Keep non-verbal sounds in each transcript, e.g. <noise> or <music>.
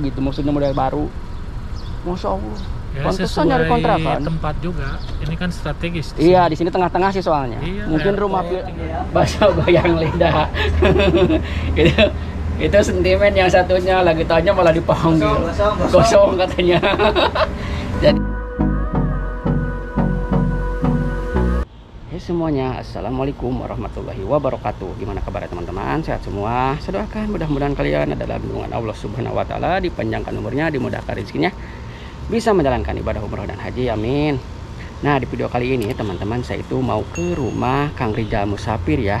baru gitu maksudnya model baru. Masya Allah. Ya, Pantesan sesuai nyari kontrakan. tempat juga. Ini kan strategis. di Iya di sini tengah-tengah sih soalnya. Iya, mungkin airport rumah tinggal. bahasa bayang lidah. <laughs> Itu itu sentimen yang satunya. Lagi tanya malah dipanggil Kosong, kosong, kosong katanya. <laughs> Jadi semuanya. Assalamualaikum warahmatullahi wabarakatuh. Gimana kabar teman-teman? Sehat semua? Saya mudah-mudahan kalian adalah lindungan Allah subhanahu wa ta'ala Dipanjangkan umurnya Dimudahkan rezekinya Bisa menjalankan ibadah umroh dan haji. Amin. Nah di video kali ini teman-teman Saya itu mau ke rumah Kang Rijal Musafir ya.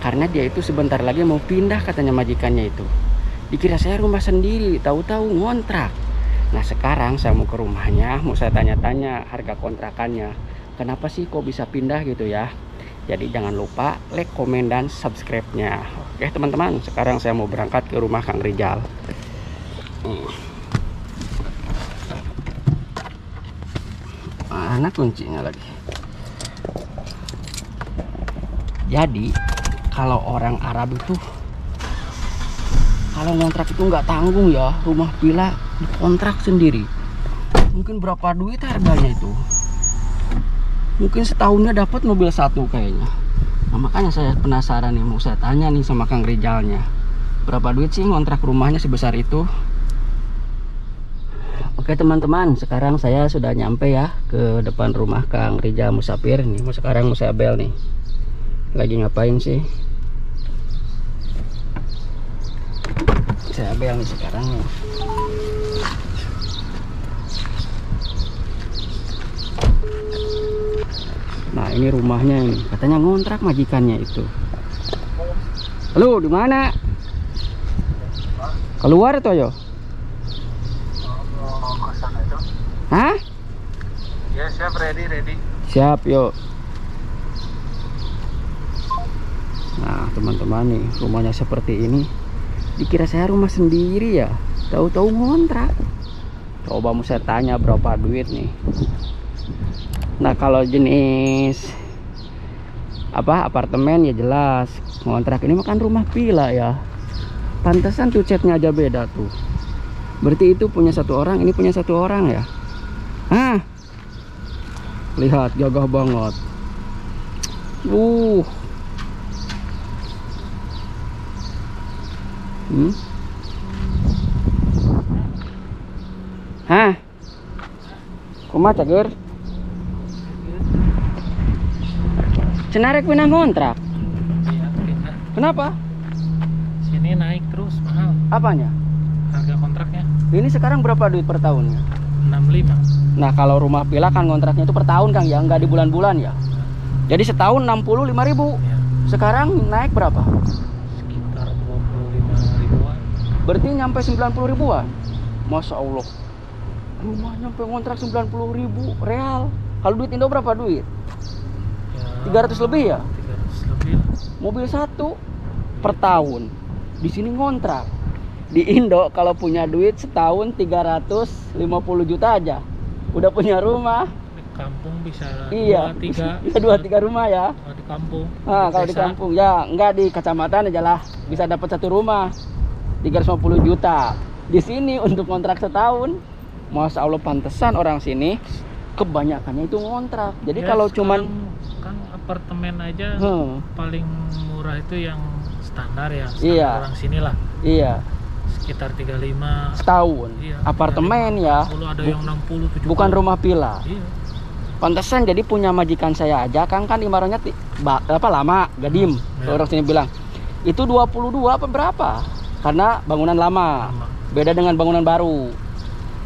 Karena dia itu sebentar lagi mau pindah katanya majikannya itu. Dikira saya rumah sendiri Tahu-tahu ngontrak. Nah sekarang saya mau ke rumahnya Mau saya tanya-tanya harga kontrakannya Kenapa sih kok bisa pindah gitu ya? Jadi jangan lupa like, komen, dan subscribe-nya. Oke teman-teman Sekarang saya mau berangkat ke rumah Kang Rijal. Hmm. Mana kuncinya lagi? Jadi Kalau orang Arab itu Kalau ngontrak itu nggak tanggung ya. Rumah villa dikontrak sendiri. Mungkin berapa duit harganya itu mungkin setahunnya dapat mobil satu kayaknya. Nah, makanya saya penasaran nih mau saya tanya nih sama Kang Rijalnya. Berapa duit sih ngontrak rumahnya sebesar itu? Oke teman-teman sekarang saya sudah nyampe ya ke depan rumah Kang Rijal Musafir nih. Sekarang mau saya bel nih. Lagi ngapain sih? Saya bel nih sekarang nih Nah ini rumahnya ini katanya ngontrak majikannya itu. Halo di mana? Keluar atau yo? Hah? Ya, siap ready, ready. Siap yuk. Nah teman-teman nih rumahnya seperti ini. Dikira saya rumah sendiri ya. Tahu-tahu ngontrak. Coba mau saya tanya berapa duit nih. Nah kalau jenis apa apartemen ya jelas. Ngontrak ini makan rumah villa ya? Pantesan tuh catnya aja beda tuh. Berarti itu punya satu orang ini punya satu orang ya? Hah? Lihat gagah banget. Uh. Hmm? Hah? Kumaha cager Cenarek pindah ngontrak. Iya, pindah. Kenapa? Sini naik terus mahal Apanya? harga kontraknya. Ini sekarang berapa duit per tahunnya? 65. Nah kalau rumah villa kan kontraknya itu per tahun Kang ya, nggak di bulan-bulan ya. Jadi setahun 65 ribu. Ya, Sekarang naik berapa? sekitar 25 ribuan. Berarti nyampe 90 ribuan. Masya Allah. Rumah nyampe ngontrak 90 ribu real. Kalau duit Indo berapa duit? Ya, 300 lebih ya? 300 lebih. Mobil satu per tahun. Di sini ngontrak. Di Indo kalau punya duit setahun 350 juta aja. Udah punya rumah. Di kampung bisa Iya. 2 3. <laughs> Bisa dua tiga rumah ya. Kalau di kampung. Nah, kalau di kampung ya enggak di kecamatan aja lah. Bisa dapat satu rumah 350 juta. Di sini untuk kontrak setahun, Masya Allah pantesan orang sini kebanyakannya itu ngontrak. Jadi ya, kalau cuman kan apartemen aja Hmm, paling murah itu yang standar ya standar Iya. orang sini lah iya sekitar 35 setahun Iya, apartemen ya 40 ada Bu- yang 60 70 bukan rumah villa. iya Pantesan jadi punya majikan saya aja Kang kan ti- ba- apa lama gadim. Hmm, iya. Orang sini bilang itu 22 apa berapa? Karena bangunan lama. sama Beda dengan bangunan baru.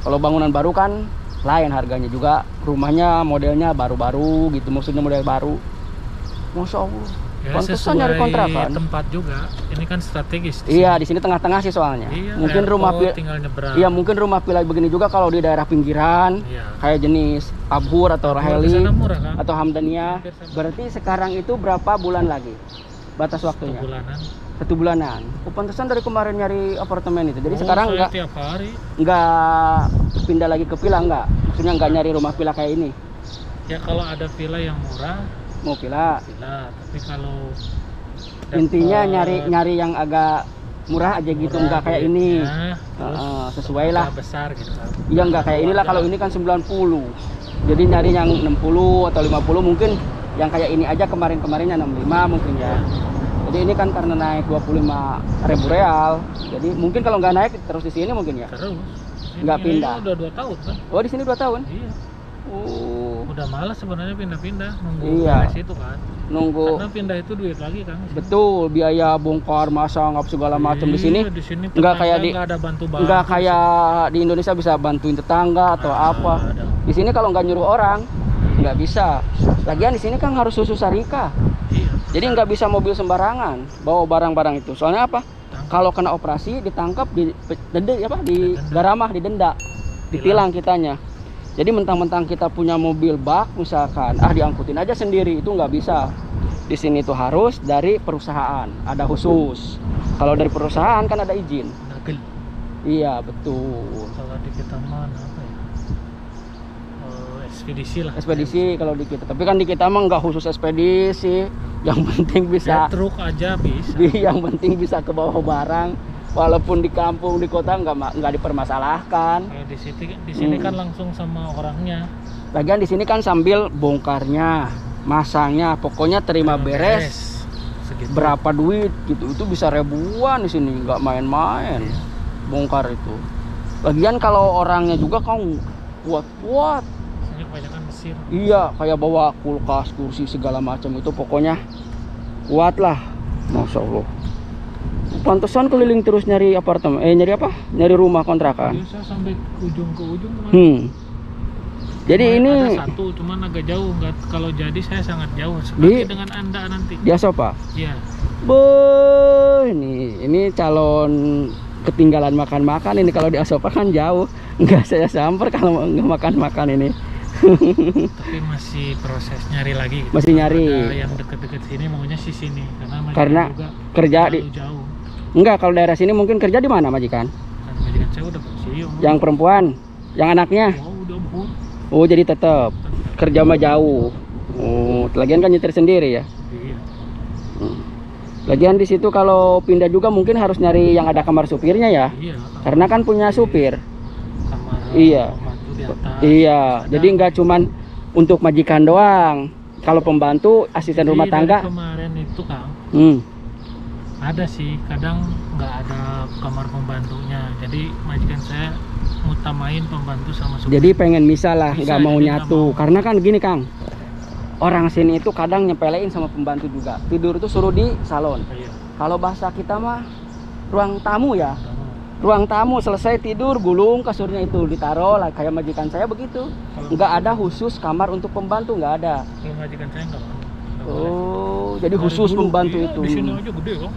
Kalau bangunan baru kan lain harganya juga. Rumahnya modelnya baru-baru gitu maksudnya model baru. Masya Allah. ya Pantesan nyari kontrakan. tempat juga. Ini kan strategis di Iya di sini tengah-tengah sih soalnya. iya, mungkin rumah airport tinggal nyebrang. Iya mungkin rumah villa begini juga kalau di daerah pinggiran. Iya. Kayak jenis Abhur atau Raheli. murah kan? atau Hamdania. Berarti sekarang itu berapa bulan lagi? Batas Satu waktunya bulanan. Satu bulanan. Oh, pantesan dari kemarin nyari apartemen itu. Jadi Oh, sekarang saya nggak tiap hari. nggak pindah lagi ke villa nggak? Maksudnya nggak nyari rumah villa kayak ini? Ya kalau ada villa yang murah mau villa? villa. Tapi kalau intinya nyari nyari yang agak murah aja gitu Murah nggak kayak ini. terus Heeh, sesuai lah. besar gitu. Ya nggak kayak inilah. Kalau ini kan 90 jadi nyari yang 60 atau 50 mungkin yang kayak ini aja kemarin-kemarinnya 65 mungkin ya. Jadi ini kan karena naik 25 ribu real. Jadi mungkin kalau nggak naik terus di sini mungkin ya? Terus Nggak pindah. udah dua tahun kan oh di sini 2 tahun? Iya. Oh. Udah malas sebenarnya pindah-pindah nunggu Iya. beres itu kan. Nunggu. Karena pindah itu duit lagi kan betul biaya bongkar masang apa segala macam di sini. Iya, di sini nggak kayak di- nggak ada bantu bantu. nggak kayak di Indonesia bisa bantuin tetangga atau apa. di sini kalau nggak nyuruh orang nggak bisa. Lagian di sini kan harus susu sarika. Iya. Jadi nggak bisa mobil sembarangan bawa barang-barang itu. Soalnya apa. Kalau kena operasi ditangkap di denda apa di Didenda. garamah didenda ditilang kitanya. Jadi mentang-mentang kita punya mobil bak misalkan ah diangkutin aja sendiri itu nggak bisa. Di sini itu harus dari perusahaan ada khusus. Kalau dari perusahaan kan ada izin. Nagel. iya betul. Kalau di kita mana apa ya? Eh, ekspedisi lah. Ekspedisi kalau di kita. Tapi kan di kita mah nggak khusus ekspedisi yang penting ya, bisa truk aja bisa. Di yang penting bisa ke bawah barang. Walaupun di kampung di kota nggak nggak dipermasalahkan. Kayak di sini di sini Hmm. kan langsung sama orangnya. Lagian di sini kan sambil bongkarnya masangnya pokoknya terima beres. segitu. Berapa duit gitu itu bisa ribuan di sini nggak main-main bongkar itu. Lagian kalau orangnya juga kan kuat-kuat Mesir iya kayak bawa kulkas kursi segala macam itu pokoknya kuat lah masya allah. Pantesan keliling terus nyari apartemen eh nyari apa? Nyari rumah kontrakan. Biasa sampai ujung ke ujung kemarin. hmm. Jadi Kemarin ini ada satu cuman agak jauh nggak kalau jadi saya sangat jauh seperti Di- dengan anda nanti. Dia siapa ya Boh, ini ini calon ketinggalan makan-makan ini. Kalau di Asopa kan jauh. Nggak saya samper kalau nggak makan-makan ini tapi masih proses nyari lagi gitu. Masih nyari. ada yang deket-deket sini maunya sih sini. Karena Karena juga kerja di jauh. Enggak kalau daerah sini mungkin kerja di mana majikan? Kan majikan saya udah pensiun. Yang perempuan? Yang anaknya? Oh udah oh jadi tetap kerja mah jauh. Oh lagian kan nyetir sendiri ya? Iya. Hmm. lagian di situ kalau pindah juga mungkin harus nyari yang ada kamar supirnya ya? Iya. Karena kan punya supir. Kamar Iya. Iya, Ada. jadi nggak cuman untuk majikan doang. Kalau pembantu, asisten Jadi rumah tangga, kemarin itu kang hmm, ada sih kadang nggak ada kamar pembantunya jadi majikan saya ngutamain pembantu sama supir jadi pengen misal lah, nggak mau nyatu. mau. Karena kan gini Kang, orang sini itu kadang nyepelein sama pembantu juga. Tidur itu suruh di salon. Iya, Kalau bahasa kita mah ruang tamu ya. kamu. Ruang tamu selesai tidur, gulung kasurnya itu ditaruh lah kayak majikan saya begitu. Nggak ada khusus kamar untuk pembantu, nggak ada. kalau majikan saya nggak. Oh, jadi Dari khusus dulu, pembantu iya, itu. di sini aja gede kok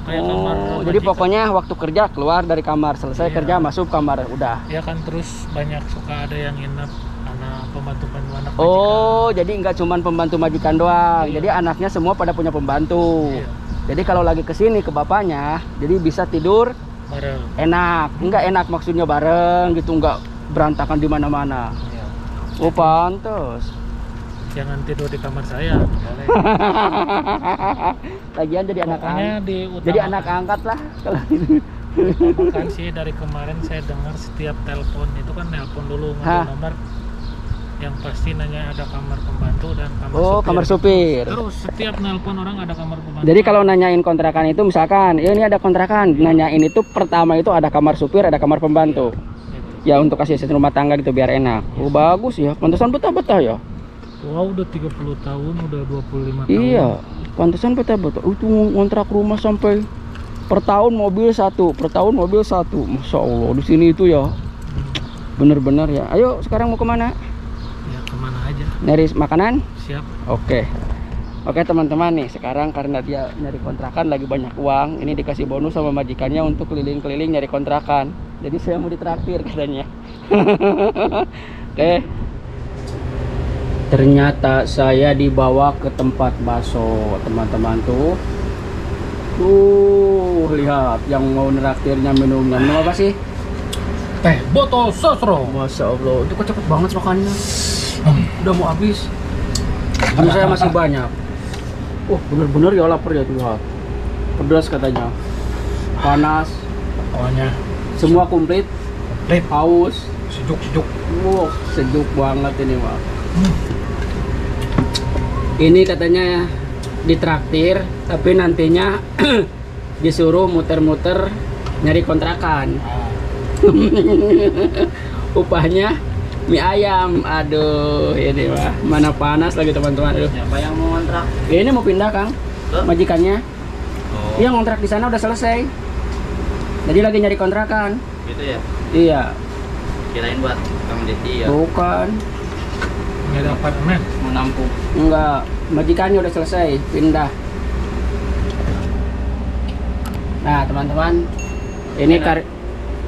kayak kamar Oh, jadi majikan. pokoknya waktu kerja keluar dari kamar, selesai Iya. kerja masuk kamar, udah. ya kan terus banyak suka ada yang nginep anak pembantu pembantu anak Oh, jadi nggak cuman pembantu majikan doang. Iya. Jadi anaknya semua pada punya pembantu. majikan. Iya, Jadi kalau lagi ke sini ke bapaknya, jadi bisa tidur bareng enak. Enggak enak maksudnya bareng gitu, nggak berantakan di mana-mana. Iya. Oh, pantes. jangan tidur di kamar saya boleh <laughs> Lagian jadi anak angkat. Jadi anak angkat lah kalau gitu. kan sih dari kemarin saya dengar setiap telepon itu kan nelpon dulu ngambil nomor yang pasti nanya ada kamar pembantu dan kamar Oh, supir. kamar supir. terus setiap nelpon orang ada kamar pembantu Jadi kalau nanyain kontrakan itu misalkan, "Ya, ini ada kontrakan." Nanyain itu pertama itu ada kamar supir, ada kamar pembantu. Gitu. Ya untuk asisten rumah tangga gitu biar enak. Oh bagus ya, pantesan betah-betah ya. Wah udah 30 tahun udah 25 tahun Iya, pantesan betah-betah. Oh, Itu ngontrak rumah sampai per tahun mobil satu, per tahun mobil satu. Masya Allah di sini itu ya Hmm, bener-bener ya. Ayo sekarang mau ke mana? Ya Nyari makanan? siap. Oke. Oke teman-teman nih sekarang karena dia nyari kontrakan lagi banyak uang ini dikasih bonus sama majikannya untuk keliling-keliling nyari kontrakan. Jadi saya mau ditraktir <laughs> katanya. Oke. Ternyata saya dibawa ke tempat bakso teman-teman tuh. Tuh lihat yang mau neraktirnya minumnya minum apa sih? Teh botol sosro. Masya Allah. Itu kok cepet banget makannya udah mau habis? Ini saya masih banyak. Oh bener-bener ya lapar ya tuh pedas katanya. Panas, pokoknya. Semua komplit, komplit. Haus. sejuk-sejuk. Wow, sejuk banget ini mah. Hmm. Ini katanya ditraktir, tapi nantinya <clears throat> disuruh muter-muter nyari kontrakan. <laughs> Upahnya mie ayam. Aduh, ini mah mana panas lagi teman-teman. Aduh. Siapa yang mau kontrak? Ini mau pindah Kang, Ke? majikannya. Oh, Dia ngontrak di sana udah selesai. Jadi lagi nyari kontrakan. gitu ya. Iya, Kirain buat Kang Deti ya. bukan. nggak ada apartemen Mau nampung. Enggak, majikannya udah selesai, pindah. Nah, teman-teman, ini kar-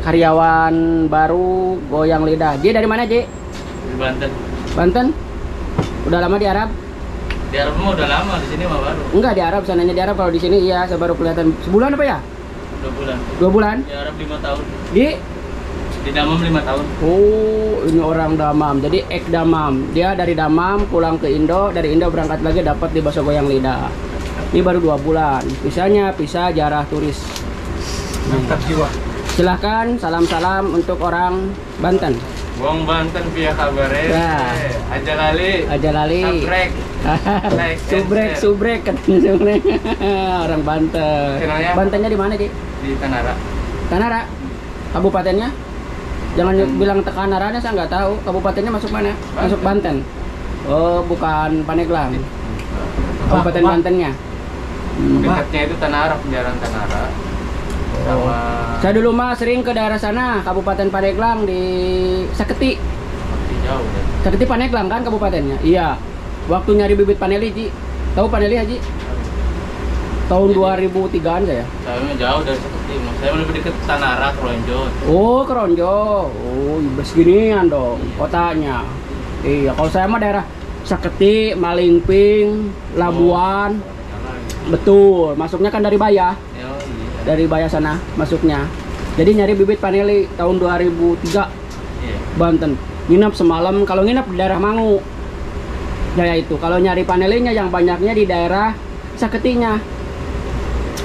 karyawan baru goyang lidah. Dia dari mana, Ji? Di Banten. Banten? Udah lama di Arab? Di Arab mah udah lama, di sini mah baru. Enggak di Arab, sananya di Arab. Kalau di sini iya, saya baru kelihatan sebulan apa ya? Dua bulan. Dua bulan? Di Arab lima tahun. Di Di Damam lima tahun. Oh, ini orang Damam. Jadi ek Damam. Dia dari Damam pulang ke Indo, dari Indo berangkat lagi dapat di bakso goyang lidah. Ini baru dua bulan. Pisahnya pisah jarah turis. mantap jiwa Silahkan salam-salam untuk orang Banten. Wong Banten via kabarnya. Ya. Aja kali. Aja lali. Sabrek. Like <laughs> subrek, subrek katanya subrek. <laughs> orang Banten. Kenalnya? Bantennya di mana, Ji? Di Tanara. Tanara. Kabupatennya? Jangan bilang Tekanaranya saya nggak tahu. Kabupatennya masuk mana? Masuk Banten. Oh, bukan Paneglang. Kabupaten. Bantennya. Hmm. Dekatnya itu Tanara, penjalan Tanara. Sama Saya dulu mah sering ke daerah sana, Kabupaten Paneglang di Saketi. Masih jauh ya. Saketi Paneglang kan kabupatennya? Iya. Waktu nyari bibit paneli, Ji. Tahu paneli, Haji? Tahun 2003-an saya. Saya jauh dari seperti Saya lebih dekat Tanara, Keronjot. Oh, Keronjo. Oh, seginian dong kotanya. Iya, kalau saya mah daerah Saketi, Malingping, Labuan. Betul, masuknya kan dari Bayah. Ya, iya. Dari Bayah sana masuknya. Jadi nyari bibit paneli tahun 2003 Iya. Banten. Nginep semalam, kalau nginep di daerah Mangu. Jaya itu. Kalau nyari panelinya yang banyaknya di daerah Saketinya.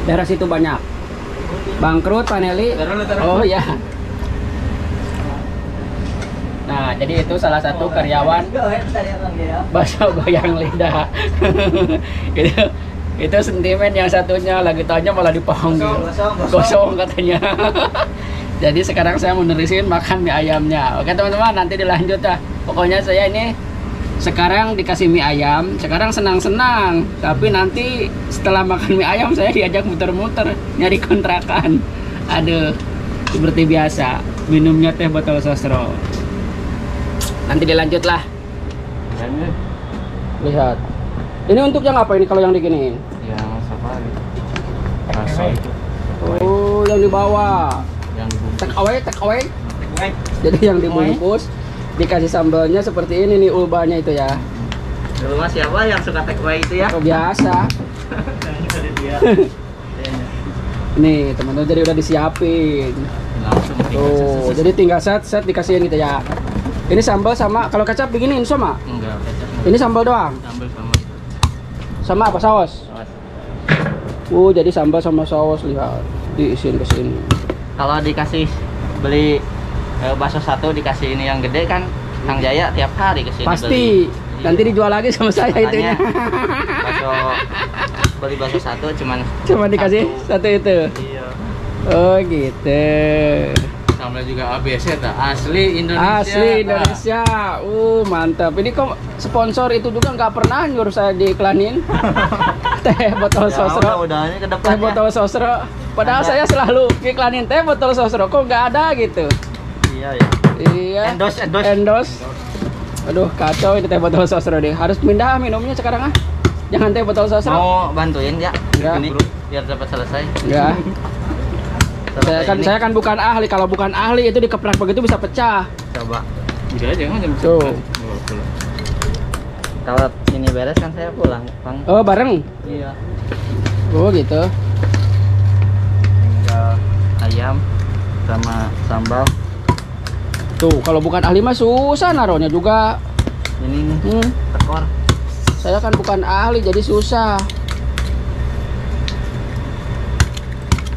Daerah situ banyak. Bangkrut paneli. Oh ya. Nah, jadi itu salah satu karyawan bakso goyang lidah. itu itu sentimen yang satunya lagi tanya malah dipanggil. Gosong, gosong, Gosong katanya. <laughs> jadi sekarang saya mau nerusin makan mie ayamnya. Oke teman-teman, nanti dilanjut ya. Pokoknya saya ini sekarang dikasih mie ayam, sekarang senang-senang. Tapi nanti setelah makan mie ayam saya diajak muter-muter nyari kontrakan. Aduh, seperti biasa minumnya teh botol sosro. Nanti dilanjut lah. Lihat. Ini untuk yang apa ini kalau yang diginiin? yang safari. Itu. Oh, yang di bawah. Yang dibungkus. Take away, take away. Jadi yang dibungkus dikasih sambalnya seperti ini nih ulbanya itu ya. Dulu mas siapa yang suka take away itu ya? Oh, biasa. <laughs> Nih, teman-teman jadi udah disiapin. Langsung Tuh, jadi tinggal set set dikasihin gitu ya. Ini sambal sama kalau kecap begini sama. enggak kecap. Ini sambal doang. Sambal sama. Sama apa saus? saus. Oh, jadi sambal sama saus lihat diisiin ke sini. Kalau dikasih beli eh, bakso satu dikasih ini yang gede kan Kang Jaya tiap hari ke sini Pasti. beli. Nanti dijual lagi sama saya itunya. Makanya. bakso beli bakso satu cuman Cuma dikasih satu itu. Iya. Oh, gitu. Sambal juga ABC tak asli Indonesia. Asli? Indonesia. Uh, mantap. Ini kok sponsor itu juga nggak pernah nyuruh saya diiklanin. <laughs> teh botol Ya, sosro. ini ke Teh depannya. botol sosro. Padahal Ada. saya selalu iklanin teh botol sosro. Kok nggak ada gitu? Iya ya. Iya. Endorse, endorse. Endorse. Aduh, kacau ini teh botol sosro deh. Harus pindah minumnya sekarang ah. Jangan teh botol sosro. Mau bantuin ya? Enggak. Ini biar dapat selesai. Enggak. Saya kan ini. saya kan bukan ahli. Kalau bukan ahli itu dikeprak begitu bisa pecah. coba. Udah aja kan jam Tuh. Kalau ini beres kan saya pulang, Bang. Oh, bareng. Iya. Oh, gitu. Tinggal ayam sama sambal. Tuh, kalau bukan ahli mah susah naruhnya juga. Ini nih Hmm, tekor. saya kan bukan ahli jadi susah.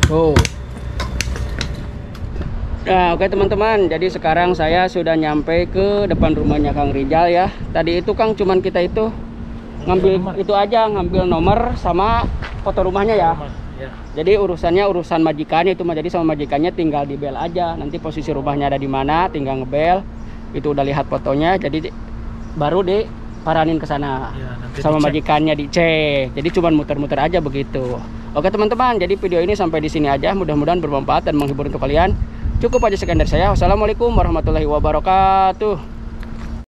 Tuh, Nah, oke teman-teman. Jadi sekarang saya sudah nyampe ke depan rumahnya Kang Rijal ya. Tadi itu Kang cuman kita itu ngambil Nomor. itu aja, ngambil nomor sama foto rumahnya ya. Ya. Jadi urusannya urusan majikannya itu mah jadi sama majikannya tinggal di bel aja. Nanti posisi rumahnya ada di mana, tinggal ngebel. Itu udah lihat fotonya, jadi di- baru di paranin ke sana. Ya, sama dicek. majikannya dicek. Jadi cuman muter-muter aja begitu. Oke teman-teman, jadi video ini sampai di sini aja. Mudah-mudahan bermanfaat dan menghibur untuk kalian. Cukup aja sekian dari saya. Wassalamualaikum warahmatullahi wabarakatuh.